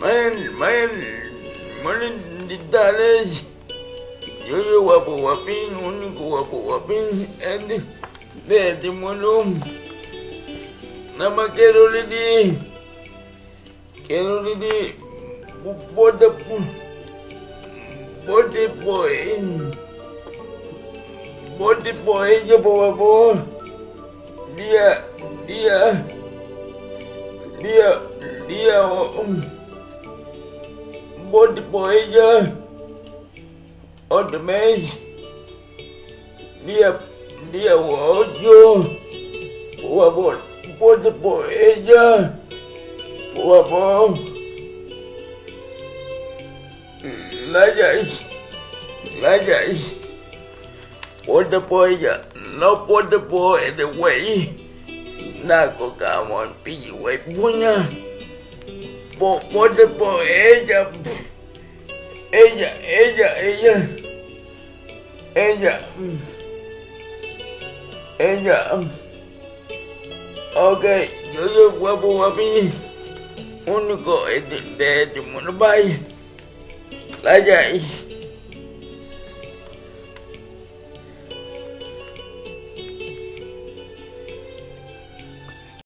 Mael, Mael, Mael Ditales, Yoyo Wapo Wapin, Unico Wapo Wapin, and the Timolum. Nama Kero Lidi, Kero Lidi, Boda Body Boy, Body Boy, Yapo Wapo, Dia, Dia, Dia, Dia, oh. Bote boy je. Otro mes. Dia, dia ocho. Por favor, bote por ella. Por favor. Layas. Layas. Put the boy, no put the boy the way. Nako come on, be way punya. Put put the boy, ella. Ella, ella, ella. Ella. Ella. Okay, yo yo guapo guapi. Único de de de Mumbai. Layas.